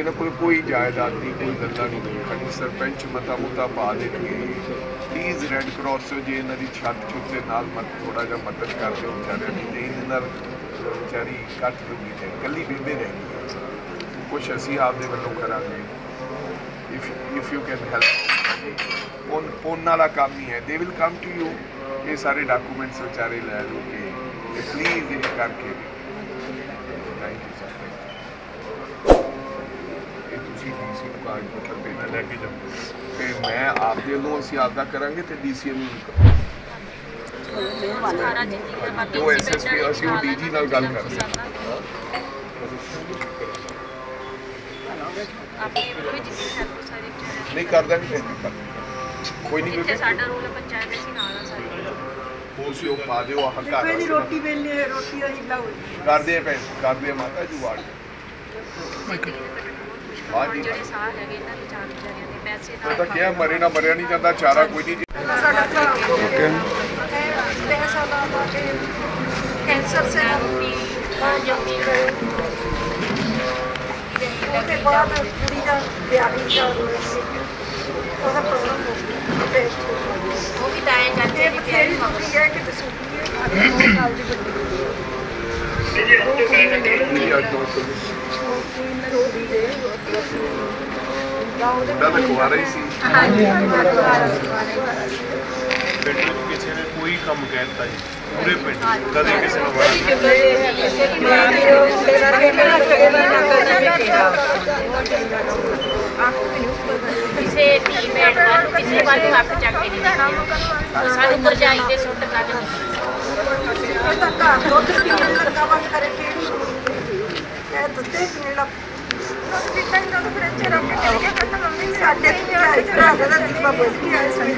ਇਹਨਾਂ ਕੋਲ ਕੋਈ ਜਾਇਦਾਦ ਨਹੀਂ, ਕੋਈ ਗੱਲਾਂ ਨਹੀਂ ਖਾਲੀ ਸਰਪੰਚ ਮਤਾ ਮੁਤਾ ਪਾ ਦੇਣਗੇ। ਪਲੀਜ਼ ਰੈੱਡ ਕਰਾਸ ਜੇ ਇਹਨਾਂ ਦੀ ਛੱਤ ਛੁੱਤ ਦੇ ਨਾਲ ਮਤ ਥੋੜਾ ਜਿਹਾ ਮਦਦ ਕਰ ਦਿਓ ਵਿਚਾਰਿਆਂ ਦੀ ਨਹੀਂ ਇਹਦੇ ਨਾਲ ਵਿਚਾਰੀ ਕੱਟ ਲੂਗੀ ਹੈ ਕੱਲੀ ਬੇਬੇ ਰਹਿ ਗਈ। ਕੁਛ ਅਸੀਂ ਆਪਦੇ ਵੱਲੋਂ ਕਰਾਂਗੇ। If if you can help ਪੁੰਨ ਪੁੰਨ ਵਾਲਾ ਕੰਮ ਹੀ ਹੈ। They will come to you ਇਹ ਸਾਰੇ ਡਾਕੂਮੈਂਟਸ ਵਿਚਾਰੇ ਲੈ ਲੂਗੇ। ਤੇ ਪਲੀਜ਼ ਇਹ ਕਰਕੇ ਥੈਂਕ ਯੂ ਸਰ ਇਹ ਤੁਸੀਂ ਡੀਸੀ ਨੂੰ ਕਾਰਡ ਪੱਤਰ ਦੇਣਾ ਲੈ ਕੇ ਜਾਓ ਤੇ ਮੈਂ ਆਪਦੇ ਵੱਲੋਂ ਅਸੀਂ ਆਪਦਾ ਕਰਾਂਗੇ ਤੇ ਡੀਸੀ ਨੂੰ ਸਾਰਾ ਜ਼ਿੰਦਗੀ ਦਾ ਮਤਲਬ ਜੋ ਐਸਐਸਪੀ ਅਸੀਂ ਉਹ ਡੀਜੀ ਨਾਲ ਗੱਲ ਕਰਦੇ ਹਾਂ ਆਪਣੀ ਵੱਲੋਂ ਵੀ ਜਿੰਨੀ ਹੈਲਪ ਸਾਰੇ ਵਿਚਾਰਿਆਂ ਨਹੀਂ ਕਰ ਦਾਂਗੇ ਫਿਰ ਵੀ ਕਰ ਦਾਂਗੇ। ਕੋਈ ਨਹੀਂ ਦੀ। ਇੱਥੇ ਕਿਉਂਕਿ ਸਾਡਾ ਰੋਲ ਹੈ ਪੰਚਾਇਤ ਦੇ ਅਸੀਂ ਨਾਲ ਆ ਸਾਰੇ ਤੁਸੀਂ ਉਹ ਪਾ ਦਿਓ ਆਹ ਘਰ ਕੋਈ ਵਾਸਤੇ। ਰੋਟੀ ਵੇਲੇ ਰੋਟੀ ਦਾ ਹਿੱਲਾ ਹੋਈ ਕਰਦੇ ਆ ਭੈਣ ਕਰਦੇ ਆ ਮਾਤਾ ਜੀ ਵਾੜ ਜ਼ਿੰਦਗੀ ਦੇ ਕੱਟਣ ਬਹੁਤ ਹਾਂ ਮੁਸ਼ਕਲ ਜੀ। ਹੁਣ ਜਿਹੜੇ ਸਾਹ ਹੈਗੇ ਇਹਨਾਂ ਦੇ ਜਾਨ ਵਿਚਾਰਿਆਂ ਦੇ ਪੈਸੇ ਉਹ ਨਾਲ ਤਾਂ ਕਿਹਾ ਮਰੇ ਨਾ ਮਰਿਆ ਨਹੀਂ ਜਾਂਦਾ ਚਾਰਾ ਕੋਈ ਨਹੀਂ ਜੀ। ਸਾਡਾ ਭਰਾ ਪੈਸਾ ਲਾ ਲਾ ਕੇ ਕੈਂਸਰ ਸੇ ਰੋਟੀ ਜੰਮੀ ਉਹਦੇ ਬਾਅਦ ਕੁੜੀ ਦਾ ਵਿਆਹ ਵੀ ਚੱਲ ਰਿਹਾ ਸੀ ਉਹਦਾ ਪ੍ਰੋਬਲਮ ਹੋ ਗਿਆ। ਤੇ ਉਹ ਵੀ ਤਾਂ ਐਂ ਜਾਂਦੇ ਇਹ ਨੇ ਕਿ ਬਥੇਰੀ ਕੁੜੀ ਹੈ ਕਿ ਦਸੂਗੀ ਹੈ। ਅੱਜ 9 ਸਾਲ ਦੀ ਵੱਡੀ ਕੁੜੀ ਹੈ ਜੀ ਅੱਜ ਦੋ ਸੌ ਉਹ ਕੋਈ ਨਾ ਰੋੜੀ ਦੇ ਗਾਉਂ ਦੇ ਮੁੰਡਾ ਤਾਂ ਕੁਵਾਰਾ ਹੀ ਸੀ ਹਾਂਜੀ ਹਾਂਜੀ ਪਿੰਡ ਵਿੱਚ ਕਿਸੇ ਨੇ ਕੋਈ ਕੰਮ ਕਹਿ ਦਿੱਤਾ ਜੀ ਪੂਰੇ ਪਿੰਡ 'ਚ। ਕਦੇ ਕਿਸੇ ਨੂੰ ਵਾਰ ਕਿਸੇ ਧੀ ਭੈਣ ਦਾ ਕਿਸੇ ਵੱਲ ਹੱਥ ਚੱਕ ਕੇ ਨਹੀਂ ਦੇਣਾ ਸਾਨੂੰ ਮਰਜਾਈ ਦੇ ਸੁੱਟ ਕੱਢ ਉਹਦਾ ਘਰ ਦੁੱਧ ਪੀਣ ਲੱਗਾ ਵਾ ਕਰੇ ਕਿਹੜੀ ਇਹ ਦੁੱਧੇ ਪੀਣ ਲੱਗ ਦੁੱਧ ਪੀਤਾ ਹੀ ਦੁੱਧ ਫਿਰ ਇੱਥੇ ਰੱਖ ਕੇ ਚਲੇ ਗਿਆ ਕਹਿੰਦਾ ਮੰਮੀ ਸਾਡੇ ਭਰਾ ਭਰਾ ਦਾ ਦੀਵਾ ਬੁੱਝ ਕੇ ਆਏ ਸਹੀ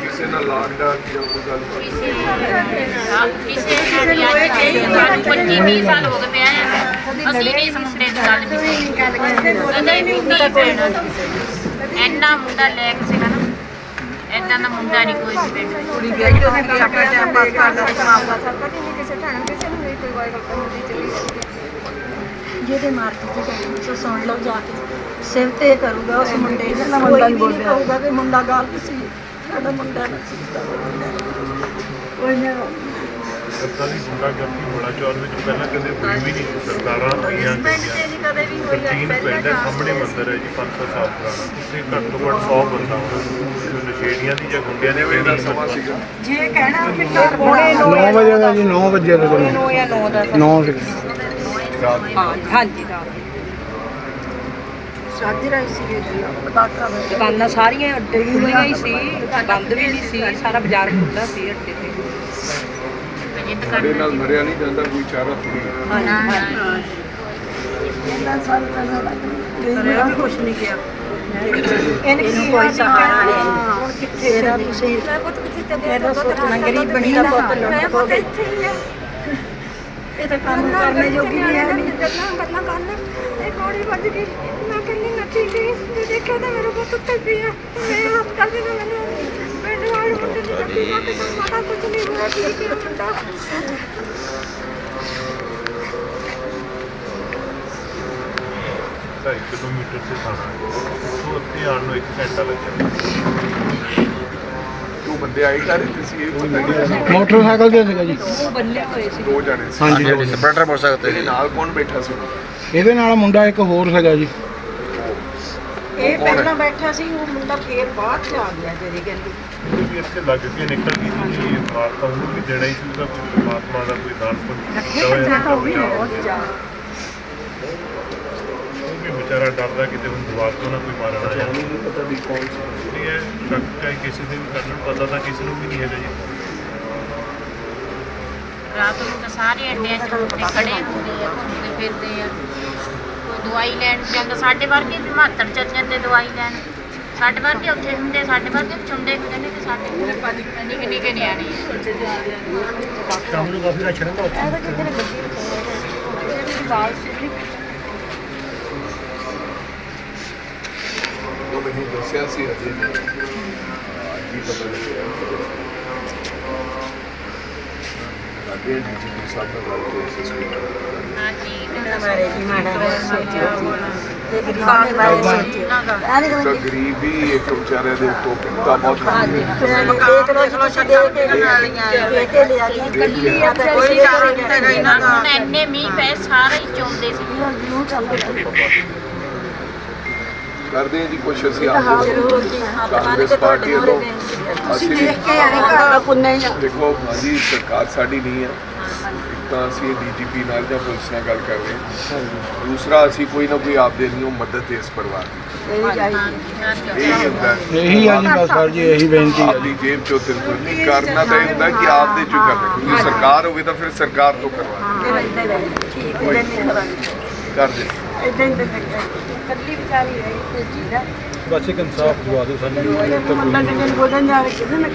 ਕਿਸੇ ਨਾਲ ਲਾਗਦਾ ਕੀ ਉਹ ਗੱਲ ਕਿਸੇ ਕਿਸੇ ਨਾਲ ਨਹੀਂ ਅੱਜ ਦੇ ਸਾਨੂੰ 25 20 ਸਾਲ ਹੋ ਗਏ ਪਿਆ ਅਸੀਂ ਨਹੀਂ ਗੱਲ ਪੈਣਾ ਐਨਾ ਮੁੰਡਾ ਲੈ ਕੇ ਨਾ ਐਦਾਂ ਦਾ ਮੁੰਡਾ ਨਹੀਂ ਕੋਈ ਵੀ ਪਿੰਡ ਵਿੱਚ ਕੁੜੀ ਵਿਆਹੀ ਤੋਂ ਕਿ ਆਪਣਾ ਟਾਈਮ ਪਾਸ ਕਰਦਾ ਤੇ ਮਾਪਦਾ ਸਭ ਕਦੇ ਨਹੀਂ ਕਿਸੇ ਠਾਣਾ ਕਿਸੇ ਨੂੰ ਨਹੀਂ ਕੋਈ ਵਾਇਰਲ ਕਰਦੀ ਚਲੀ ਜਿਹਦੇ ਮਾਰਕ ਤੇ ਕਹਿੰਦੇ ਸੋ ਸੁਣ ਲਓ ਜਾ ਕੇ। ਸਿਰ ਤੇ ਕਰੂਗਾ ਉਸ ਮੁੰਡੇ ਦਾ ਮੁੰਡਾ ਨਹੀਂ ਬੋਲਦਾ ਕਹੂਗਾ ਕਿ ਮੁੰਡਾ ਗਲਤ ਸੀ ਸਾਡਾ ਮੁੰਡਾ ਨਹੀਂ ਸੀ। ਕੋਈ ਨਾ। ਸਰਕਾਰ ਦੀ ਗੁੰਡਾਗਰਦੀ ਬੜਾ ਚੌਰ ਵਿੱਚ ਪਹਿਲਾਂ ਕਦੇ ਹੋਈ ਵੀ ਨਹੀਂ। ਸਰਕਾਰਾਂ ਆਈਆਂ ਪਿੰਡ ਗਈਆਂ ਤੇ ਨਹੀਂ ਕਦੇ ਵੀ ਹੋਈ ਪ੍ਰਾਚੀਨ ਪਿੰਡ ਹੈ ਸਾਹਮਣੇ ਮੰਦਿਰ ਹੈ ਜੀ 500 ਸਾਲ ਪੁਰਾਣਾ। ਉੱਥੇ ਘੱਟ ਤੋਂ ਘੱਟ 100 ਬੰਦਾ ਹੋਣਾ। ਨਸ਼ੇੜੀਆਂ ਦੀ ਜਾਂ ਗੁੰਡਿਆਂ ਦੀ ਇਹਦਾ ਪਿੰਡ ਸਮਾਂ ਸੀਗਾ। ਜੇ ਕਹਿਣਾ ਵੀ ਘਰ ਬਣਾ 9 ਵਜੇ ਦਾ ਜੀ 9 ਵਜੇ। ਦਾ 9 ਜਾਂ 9 ਦਾ 9 ਸੀ ਰਾਤ ਹਾਂ ਹਾਂਜੀ ਦਾ ਸਾਜਰਾ ਹੀ ਸੀ ਜੀ ਦੁਕਾਨਾਂ ਸਾਰੀਆਂ ਅੱਡੇ ਖੁੱਲੀਆਂ ਹੀ ਸੀ ਬੰਦ ਵੀ ਨਹੀਂ ਸੀ ਸਾਰਾ ਬਾਜ਼ਾਰ ਖੁੱਲ੍ਹਾ ਸੀ ਅੱਡੇ ਤੇ। ਜਿੱਦ ਸਾਡੇ ਕਰਨਾ ਨਾਲ ਮਰਿਆ ਨਹੀਂ ਜਾਂਦਾ ਕੋਈ ਚਾਰਾ ਥੋੜੀ ਕਰਿਆ ਵੀ ਕੁਛ ਨਹੀਂ ਗਿਆ। ਇਹਨੂੰ ਕੋਈ ਸਹਾਰਾ ਨਹੀਂ। ਹੁਣ ਕਿੱਥੇ ਇਹਦਾ ਤੁਸੀਂ ਇਹਦਾ ਸੋਚਣਾ ਗਰੀਬ ਬਣੀ ਦਾ ਪੁੱਤ ਲੁੱਟ ਕੋ ਇਹ ਤਾਂ ਕੰਮ ਕਰਨੇ ਜੋਗੀ ਨਹੀਂ ਹੈ ਨਹੀਂ। ਗੱਲਾਂ ਗੱਲਾਂ ਕਰਨ। ਇਹ ਕੋੜੀ ਵੱਜ ਗਈ। ਮੈਂ ਕਹਿੰਦੀ ਨੱਠੀ ਗਈ। ਤੇ ਦੇਖਿਆ ਤਾਂ ਮੇਰਾ ਪੁੱਤ ਉੱਤੇ ਪਿਆ। ਮੈਂ ਹੱਥ ਕਰਦੀ ਨਾ ਮੈਨੂੰ। ਪਿੰਡ ਵਾਲੇ ਮੁੰਡੇ ਨੂੰ ਨਾ ਪਤਾ ਕੁਝ ਨਹੀਂ ਹੋਇਆ। ਠੀਕ ਹੈ ਮੁੰਡਾ ਢਾਈ ਕਿਲੋਮੀਟਰ ਤੇ ਥਾਣਾ ਹੈ ਉੱਥੋਂ ਉੱਥੇ ਆਉਣ ਨੂੰ 1 ਘੰਟਾ ਲੱਗਿਆ ਦੋ ਬੰਦੇ ਆਏ ਘਰ ਤੇ ਸੀ ਇਹ ਪਤਾ ਨਹੀਂ ਮੋਟਰਸਾਈਕਲ ਤੇ ਸੀਗਾ ਜੀ। ਉਹ ਬੰਨੇ ਹੋਏ ਸੀ। ਦੋ ਜਣੇ ਸੀ। ਹਾਂਜੀ ਸਪਰੈਂਟਰ ਮੋਟਰਸਾਈਕਲ ਇਹਦੇ ਨਾਲ ਕੌਣ ਬੈਠਾ ਸੀ? ਇਹਦੇ ਨਾਲ ਮੁੰਡਾ ਇੱਕ ਹੋਰ ਸੀਗਾ ਜੀ। ਇਹ ਪਹਿਲਾਂ ਬੈਠਾ ਸੀ ਉਹ ਮੁੰਡਾ ਫੇਰ ਬਾਅਦ ਚ ਆ ਗਿਆ ਜਿਹੜੀ ਕਹਿੰਦੀ। ਉਹ ਵੀ ਇੱਥੇ ਲੱਗ ਕੇ ਨਿਕਲ ਗਈ ਸੀ ਇਹ ਮਾਰਤਾ ਉਹਨੂੰ ਵੀ ਦੇਣਾ ਹੀ ਸੀ ਉਹਦਾ ਕੋਈ ਪਰਮਾਤਮਾ ਦਾ ਕੋਈ ਦਾਨ ਪੁੰਨ ਵੀ ਵਿਚਾਰਾ ਡਰਦਾ ਕਿਤੇ ਹੁਣ ਦੁਬਾਰਾ ਤੋਂ ਨਾ ਕੋਈ ਮਾਰਨ ਆ ਜਾਵੇ ਨਹੀਂ ਪਤਾ ਵੀ ਕੌਣ ਸੀ। ਨਹੀਂ ਹੈ ਸ਼ੱਕ ਹੈ ਕਿਸੇ ਦੇ ਵੀ ਕਰਨ ਪਤਾ ਤਾਂ ਕਿਸੇ ਨੂੰ ਵੀ ਨਹੀਂ ਹੈਗਾ ਜੀ। ਰਾਤ ਨੂੰ ਤਾਂ ਸਾਰੇ ਅੱਡਿਆਂ 'ਚ ਮੁੰਡੇ ਖੜੇ ਹੁੰਦੇ ਆ ਘੁੰਮਦੇ ਫਿਰਦੇ ਆ। ਦਵਾਈ ਲੈਣ ਜਾਂਦਾ ਸਾਡੇ ਵਰਗੇ ਵੀ ਮਾਤੜ ਚੱਲ ਜਾਂਦੇ ਦਵਾਈ ਲੈਣ। ਸਾਡੇ ਵਰਗੇ ਉੱਥੇ ਹੁੰਦੇ ਸਾਡੇ ਵਰਗੇ ਚੁੰਡੇ ਹੋ ਜਾਂਦੇ ਤੇ ਸਾਡੇ ਨਿੱਕੇ ਨਿੱਕੇ ਨਿਆਣੇ। ਸ਼ਾਮ ਨੂੰ ਕਾਫੀ ਰਸ਼ ਰਹਿੰਦਾ ਉਹ ਮੈਨੂੰ ਦੱਸਿਆ ਸੀ ਅਜੇ। ਕੀ ਪਤਾ ਲੱਗਿਆ। ਹਾਂ ਡੀਜੀਪੀ ਸਾਹਿਬ ਨਾਲ ਗੱਲ ਹਾਂਜੀ ਬਾਰੇ ਵੀ ਮਾੜਾ ਜਿਹਾ ਸੋਚਿਓ ਤੇ ਗਰੀਬਾਂ ਦੇ ਬਾਰੇ ਸੋਚਿਓ। ਤਾਂ ਗਰੀਬੀ ਇੱਕ ਵਿਚਾਰੇ ਦੇ ਉੱਤੋਂ ਕਿੰਨਾ ਬਹੁਤ ਹੁੰਦੀ ਹੈ। ਦੇਖ ਲੋ ਜੀ ਤੁਸੀਂ ਦੇ ਕੇ ਦੇ ਕੇ ਲਿਆ ਜੀ। ਕੱਲੀ ਆ ਕੋਈ ਕਾਰਨ ਹੈਗਾ ਇਹਨਾਂ ਹੁਣ ਇੰਨੇ ਮੀਂਹ ਪਏ ਸਾਰੇ ਹੀ ਚੋਂਦੇ ਸੀ। ਕਰਦੇ ਹਾਂ ਜੀ ਕੁਛ ਅਸੀਂ ਬੰਨ ਕਾਂਗਰਸ ਪਾਰਟੀ ਮੋਰੇ ਅਸੀਂ ਦੇਖ ਕੇ ਆਏ ਘਰ ਦਾ ਪੁੰਨੇ ਹੀ ਆ। ਦੇਖੋ ਜੀ ਸਰਕਾਰ ਸਾਡੀ ਨਹੀਂ ਹੈ। ਇੱਕ ਤਾਂ ਅਸੀਂ ਡੀਜੀਪੀ ਨਾਲ ਜਾਂ ਪੁਲਿਸ ਨਾਲ ਗੱਲ ਕਰ ਰਹੇ ਹਾਂ। ਦੂਸਰਾ ਅਸੀਂ ਕੋਈ ਨਾ ਕੋਈ ਆਪਦੇ ਲਈ ਮਦਦ ਦੇ ਇਸ ਪਰਿਵਾਰ ਦੀ। ਇਹ ਚਾਹੀਦੀ ਇਹ ਹੀ ਹੁੰਦਾ ਹੈ। ਇਹੀ ਆ ਜੀ ਬਸ ਸਰ ਜੀ ਇਹੀ ਬੇਨਤੀ ਹੈ ਆਪਦੀ ਜੇਬ ਚੋਂ ਤਿਲਕੁਲ ਨਹੀਂ ਕਰਨਾ ਤਾਂ ਹੁੰਦਾ ਕਿ ਆਪਦੇ ਚੋਂ ਕਰਨਾ। ਕਿਉਂਕਿ ਸਰਕਾਰ ਹੋਵੇ ਤਾਂ ਫਿਰ ਸਰਕਾਰ ਤੋਂ ਕਰਵਾ ਠੀਕ ਹੈ ਕਰਾਂਗੇ ਕਰਦੇ ਇਦਾਂ ਹੀ ਤਾਂ ਕੱਲੀ ਵਿਚਾਰੀ ਰਹੀ ਤੇ ਜੀ ਦਾ ਬਸ ਇੱਕ ਇਨਸਾਫ ਦਵਾ ਦਿਓ ਸਾਨੂੰ। ਮੰਨਣ ਦੇ ਬੋਲਣ ਜਾ ਕੇ ਕਿਹਦੇ ਨਾ